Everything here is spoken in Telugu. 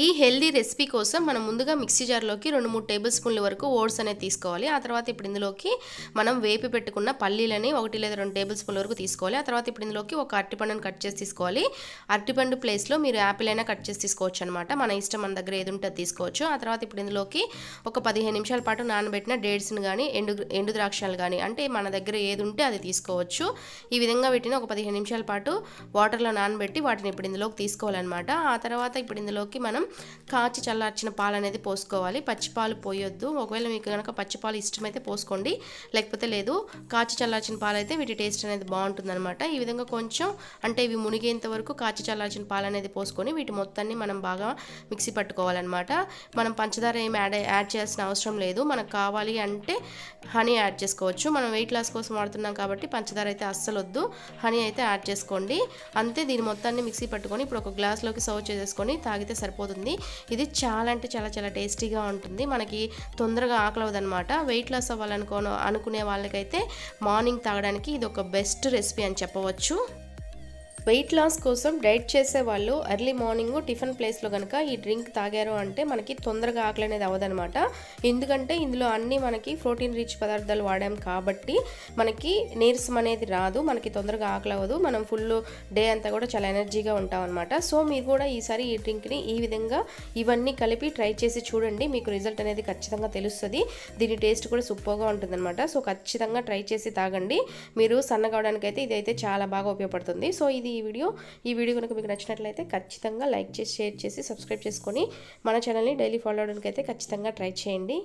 ఈ హెల్దీ రెసిపీ కోసం మనం ముందుగా మిక్సీ జార్లోకి రెండు మూడు టేబుల్ స్పూన్ల వరకు ఓట్స్ అనేది తీసుకోవాలి. ఆ తర్వాత ఇప్పుడు ఇందులోకి మనం వేపి పెట్టుకున్న పల్లీలని ఒకటి లేదా రెండు టేబుల్ స్పూన్ల వరకు తీసుకోవాలి. ఆ తర్వాత ఇప్పుడు ఇందులోకి ఒక అరటిపండుని కట్ చేసి తీసుకోవాలి. అరటిపండు ప్లేస్లో మీరు యాపిల్ అయినా కట్ చేసి తీసుకోవచ్చు అనమాట మన ఇష్టం మన దగ్గర ఏది ఉంటే అది తీసుకోవచ్చు. ఆ తర్వాత ఇప్పుడు ఇందులోకి ఒక పదిహేను నిమిషాల పాటు నానబెట్టిన డేట్స్ని కానీ ఎండు ఎండు ద్రాక్షలు కానీ అంటే మన దగ్గర ఏది ఉంటే అది తీసుకోవచ్చు. ఈ విధంగా పెట్టిన ఒక పదిహేను నిమిషాల పాటు వాటర్లో నానబెట్టి వాటిని ఇప్పుడు ఇందులోకి తీసుకోవాలన్నమాట. ఆ తర్వాత ఇప్పుడు ఇందులోకి మనం కాచి చల్లార్చిన పాలు అనేది పోసుకోవాలి పచ్చిపాలు పోయొద్దు. ఒకవేళ మీకు కనుక పచ్చిపాలు ఇష్టమైతే పోసుకోండి. లేకపోతే లేదు కాచి చల్లార్చిన పాలు అయితే వీటి టేస్ట్ అనేది బాగుంటుందన్నమాట. ఈ విధంగా కొంచెం అంటే ఇవి మునిగేంత వరకు కాచి చల్లార్చిన పాలు అనేది పోసుకొని వీటి మొత్తాన్ని మనం బాగా మిక్సీ పట్టుకోవాలన్నమాట. మనం పంచదార ఏమి యాడ్ యాడ్ చేయాల్సిన అవసరం లేదు. మనకు కావాలి అంటే హనీ యాడ్ చేసుకోవచ్చు. మనం వెయిట్ లాస్ కోసం వాడుతున్నాం కాబట్టి పంచదార అయితే అస్సలు వద్దు హనీ అయితే యాడ్ చేసుకోండి. అంతే దీని మొత్తాన్ని మిక్సీ పట్టుకొని ఇప్పుడు ఒక గ్లాస్లోకి సర్వ్ చేసేసుకొని తాగితే సరిపోతుంది ఇది చాలా అంటే చాలా చాలా టేస్టీగా ఉంటుంది. మనకి తొందరగా ఆకలి అవ్వదన్నమాట వెయిట్ లాస్ అవ్వాలనుకో అనుకునే వాళ్ళకైతే మార్నింగ్ తాగడానికి ఇది ఒక బెస్ట్ రెసిపీ అని చెప్పవచ్చు. వెయిట్ లాస్ కోసం డైట్ చేసే వాళ్ళు ఎర్లీ మార్నింగ్ టిఫిన్ ప్లేస్లో కనుక ఈ డ్రింక్ తాగారు అంటే మనకి తొందరగా ఆకలి అనేది అవ్వదనమాట ఎందుకంటే ఇందులో అన్నీ మనకి ప్రోటీన్ రిచ్ పదార్థాలు వాడాం కాబట్టి మనకి నీరసం అనేది రాదు మనకి తొందరగా ఆకలి అవ్వదు మనం ఫుల్ డే అంతా కూడా చాలా ఎనర్జీగా ఉంటాం అనమాట సో మీరు కూడా ఈసారి ఈ డ్రింక్ని ఈ విధంగా ఇవన్నీ కలిపి ట్రై చేసి చూడండి మీకు రిజల్ట్ అనేది ఖచ్చితంగా తెలుస్తుంది. దీని టేస్ట్ కూడా సూపర్గా ఉంటుందన్నమాట. సో ఖచ్చితంగా ట్రై చేసి తాగండి. మీరు సన్నగా అవడానికైతే అయితే ఇదైతే చాలా బాగా ఉపయోగపడుతుంది. సో ఇది ఈ వీడియో. ఈ వీడియో కనుక మీకు నచ్చినట్లయితే ఖచ్చితంగా లైక్ చేసి షేర్ చేసి సబ్స్క్రైబ్ చేసుకొని మన ఛానల్ని డైలీ ఫాలో అవడానికి అయితే ఖచ్చితంగా ట్రై చేయండి.